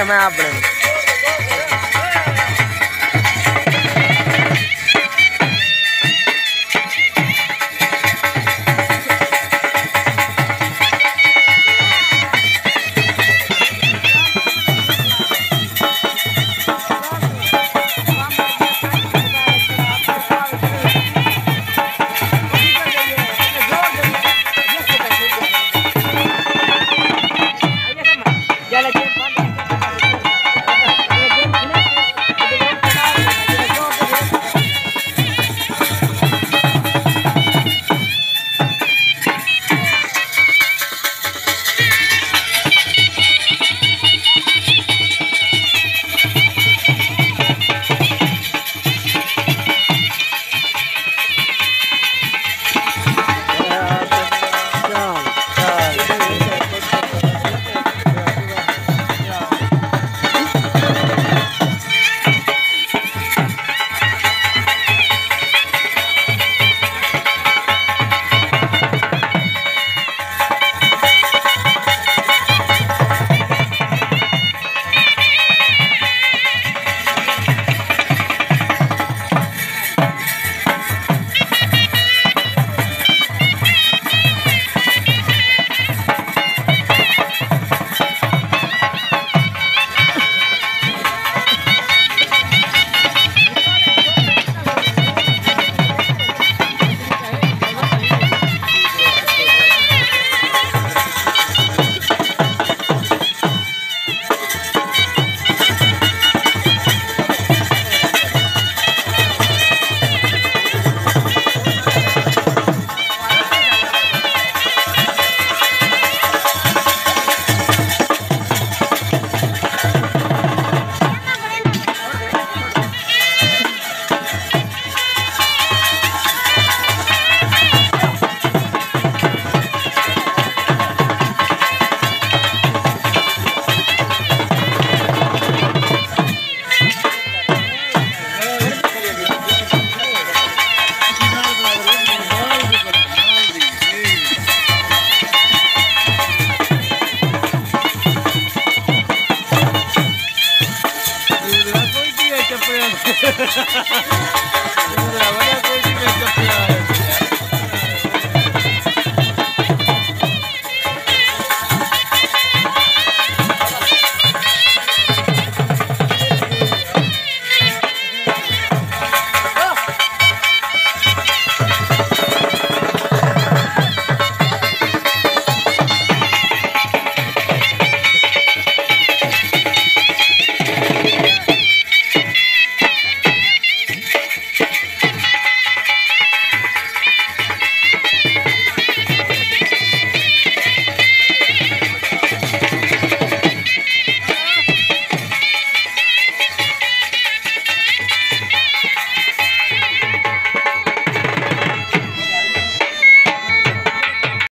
कमें आप बड़े